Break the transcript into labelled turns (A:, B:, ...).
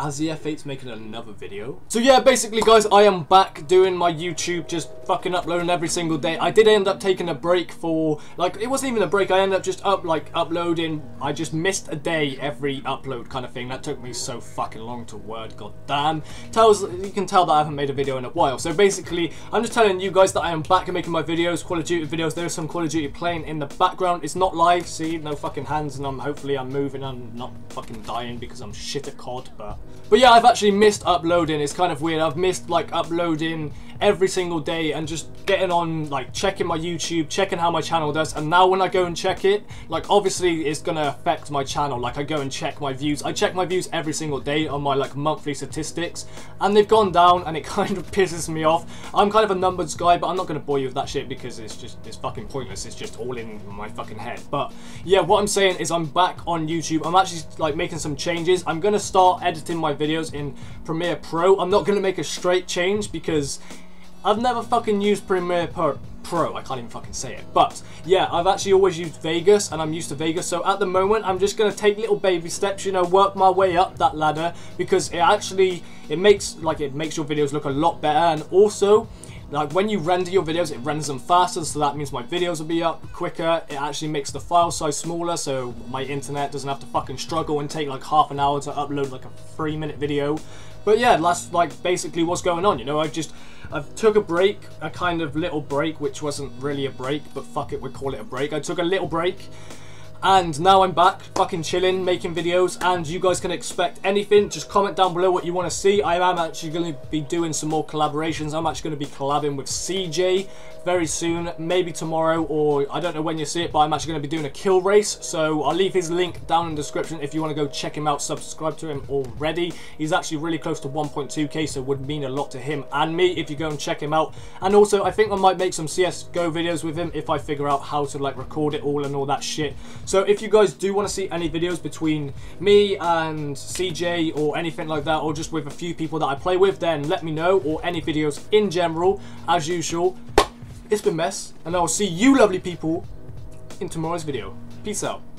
A: AzyF8's making another video. So yeah, basically guys, I am back doing my YouTube, just fucking uploading every single day. I did end up taking a break for, like, it wasn't even a break, I ended up just up, like, uploading, I just missed a day every upload kind of thing. That took me so fucking long to word, god damn. Tells, you can tell that I haven't made a video in a while. So basically, I'm just telling you guys that I am back and making my videos, Call of Duty videos. There's some Call of Duty playing in the background. It's not live, see, no fucking hands, and I'm, hopefully I'm moving, I'm not fucking dying because I'm shit at COD, but... But yeah, I've actually missed uploading. It's kind of weird. I've missed like uploading every single day and just getting on like checking my YouTube, checking how my channel does. And now when I go and check it, like obviously it's gonna affect my channel. Like I go and check my views. I check my views every single day on my like monthly statistics and they've gone down and it kind of pisses me off. I'm kind of a numbers guy, but I'm not gonna bore you with that shit because it's just it's fucking pointless. It's just all in my fucking head. But yeah, what I'm saying is I'm back on YouTube. I'm actually like making some changes. I'm gonna start editing my videos in Premiere Pro. I'm not gonna make a straight change because I've never fucking used Premiere Pro. I can't even fucking say it. But yeah, I've actually always used Vegas and I'm used to Vegas. So at the moment, I'm just to take little baby steps, you know, work my way up that ladder because it actually, it makes, like, it makes your videos look a lot better. And also, like when you render your videos, it renders them faster, so that means my videos will be up quicker. It actually makes the file size smaller, so my internet doesn't have to fucking struggle and take like half an hour to upload like a three minute video. But yeah, that's like basically what's going on, you know, I just, I took a break, a kind of little break, which wasn't really a break, but fuck it, we call it a break. I took a little break, and now I'm back, fucking chilling, making videos, and you guys can expect anything. Just comment down below what you want to see. I am actually going to be doing some more collaborations. I'm actually going to be collabing with CJ very soon, maybe tomorrow, or I don't know when you see it, but I'm actually going to be doing a kill race. So I'll leave his link down in the description if you want to go check him out, subscribe to him already. He's actually really close to 1.2k, so it would mean a lot to him and me if you go and check him out. And also, I think I might make some CSGO videos with him if I figure out how to like record it all and all that shit. So if you guys do want to see any videos between me and CJ or anything like that, or just with a few people that I play with, then let me know, or any videos in general, as usual. It's been Mess, and I will see you lovely people in tomorrow's video. Peace out.